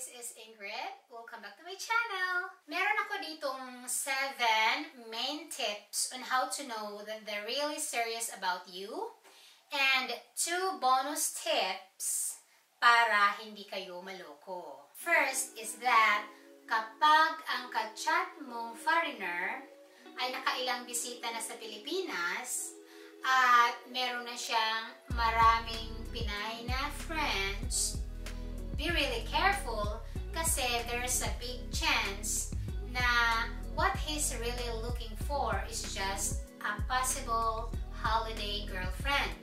This is Ingrid. Welcome back to my channel. Meron ako ditong 7 main tips on how to know that they're really serious about you and 2 bonus tips para hindi kayo maloko. First is that kapag ang ka-chat mong foreigner ay nakailang bisita na sa Pilipinas at meron na siyang maraming Pinay na friends, be really careful kasi eh, there's a big chance na what he's really looking for is just a possible holiday girlfriend.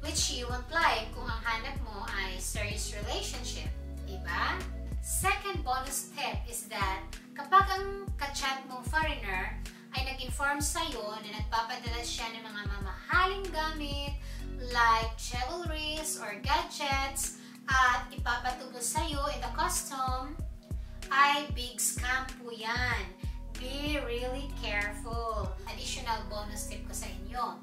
Which you imply kung ang hanap mo ay serious relationship. Diba? Second bonus tip is that kapag ang kachat mong foreigner ay nag-inform sa'yo na nagpapadala siya ng mga mamahaling gamit like jewelries or gadgets at ipapatubos sa'yo in the custom, ay big scam po yan. Be really careful. Additional bonus tip ko sa inyo.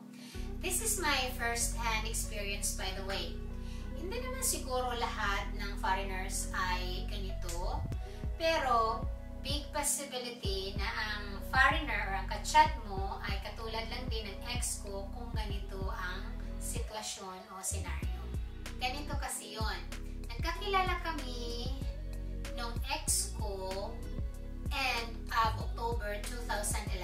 This is my first-hand experience by the way. Hindi naman siguro lahat ng foreigners ay ganito. Pero, big possibility na ang foreigner or ang kachat mo ay katulad lang din ng ex ko kung ganito ang sitwasyon o senaryo. Ganito kasi yon. Nagkakilala kami nung ex ko end of October 2011.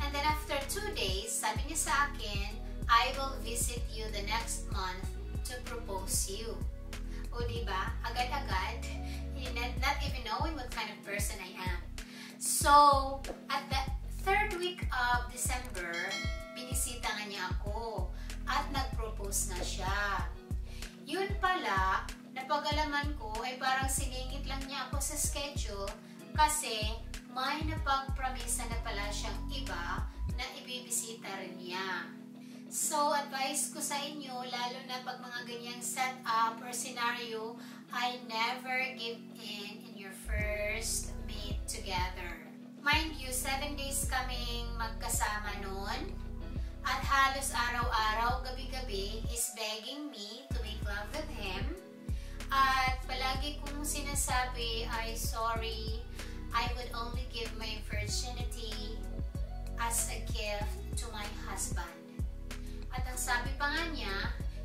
And then after two days, sabi niya sa akin, I will visit you the next month to propose you. O diba? Agad-agad, not even knowing what kind of person I am. So, at the third week of December, binisita nga niya ako at nag-propose na siya. Yun pala, napagalaman ko ay parang siningit lang niya ako sa schedule kasi may napag-promisa na pala siyang iba na ibibisita rin niya. So, advice ko sa inyo, lalo na pag mga ganyang setup or scenario, I never give in in your first meet together. Mind you, 7 days kaming magkasama noon. At halos araw-araw, gabi-gabi, he's begging me love with him. At palagi kong sinasabi ay sorry, I would only give my virginity as a gift to my husband. At ang sabi pa nga niya,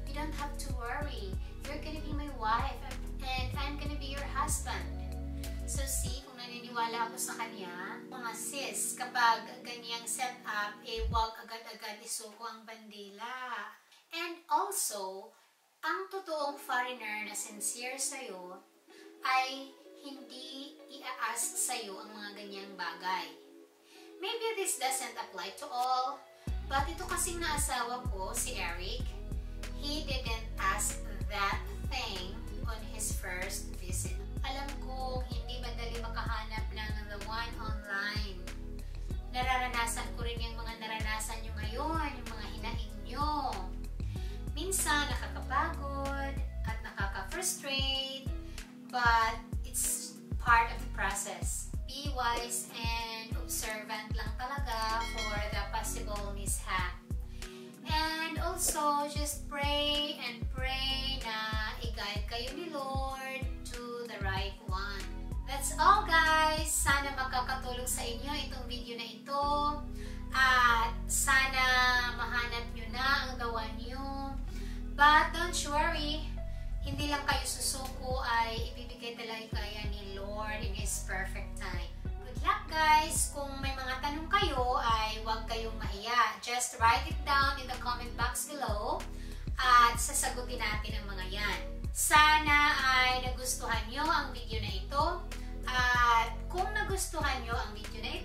you don't have to worry. You're gonna be my wife and I'm gonna be your husband. So see, kung naniniwala ako sa kanya, mga sis, kapag ganyang setup, eh wag agad-agad isuko ang bandila. And also, ang totoong foreigner na sincere sa'yo ay hindi i-ask sa'yo ang mga ganyang bagay. Maybe this doesn't apply to all, but ito kasing naasawa ko, si Eric, but it's part of the process. Be wise and observant lang talaga for the possible mishap. And also, just pray and pray na i-guide kayo ni Lord to the right one. That's all guys! Sana makakatulong sa inyo itong video na ito. At sana mahanap nyo na ang one nyo. But don't worry, hindi lang kayo susuko ay ibibigay talaga kaya ni Lord in His perfect time. Good luck guys! Kung may mga tanong kayo ay huwag kayong mahiya. Just write it down in the comment box below at sasagutin natin ang mga yan. Sana ay nagustuhan nyo ang video na ito. At kung nagustuhan nyo ang video na ito